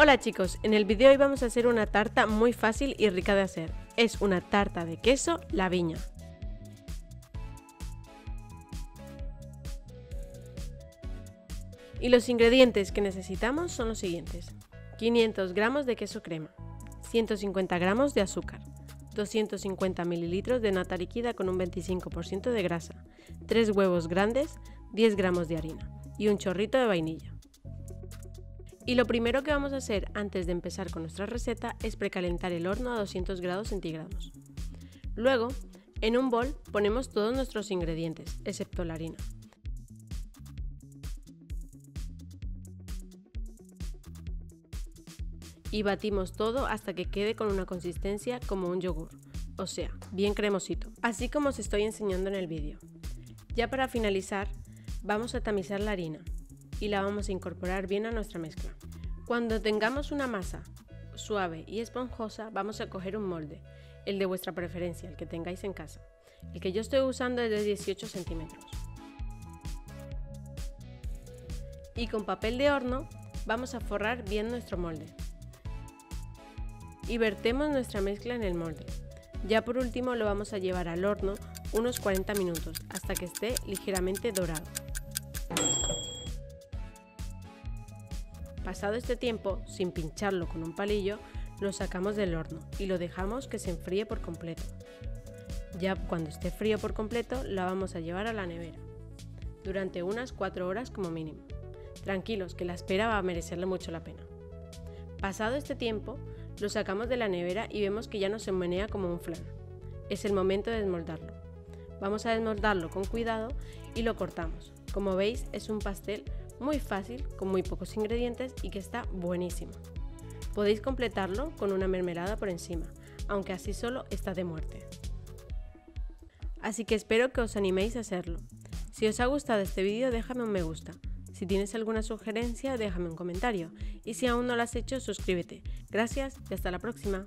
Hola chicos, en el vídeo de hoy vamos a hacer una tarta muy fácil y rica de hacer. Es una tarta de queso la viña. Y los ingredientes que necesitamos son los siguientes. 500 gramos de queso crema, 150 gramos de azúcar, 250 mililitros de nata líquida con un 25% de grasa, 3 huevos grandes, 10 gramos de harina y un chorrito de vainilla. Y lo primero que vamos a hacer antes de empezar con nuestra receta es precalentar el horno a 200 grados centígrados. Luego, en un bol ponemos todos nuestros ingredientes, excepto la harina. Y batimos todo hasta que quede con una consistencia como un yogur, o sea, bien cremosito, así como os estoy enseñando en el vídeo. Ya para finalizar, vamos a tamizar la harina y la vamos a incorporar bien a nuestra mezcla. Cuando tengamos una masa suave y esponjosa, vamos a coger un molde, el de vuestra preferencia, el que tengáis en casa. El que yo estoy usando es de 18 centímetros. Y con papel de horno vamos a forrar bien nuestro molde. Y vertemos nuestra mezcla en el molde. Ya por último lo vamos a llevar al horno unos 40 minutos hasta que esté ligeramente dorado. Pasado este tiempo, sin pincharlo con un palillo, lo sacamos del horno y lo dejamos que se enfríe por completo. Ya cuando esté frío por completo, la vamos a llevar a la nevera, durante unas 4 horas como mínimo. Tranquilos, que la espera va a merecerle mucho la pena. Pasado este tiempo, lo sacamos de la nevera y vemos que ya no se menea como un flan. Es el momento de desmoldarlo. Vamos a desmoldarlo con cuidado y lo cortamos. Como veis, es un pastel muy fácil, con muy pocos ingredientes y que está buenísimo. Podéis completarlo con una mermelada por encima, aunque así solo está de muerte. Así que espero que os animéis a hacerlo. Si os ha gustado este vídeo déjame un me gusta. Si tienes alguna sugerencia déjame un comentario. Y si aún no lo has hecho suscríbete. Gracias y hasta la próxima.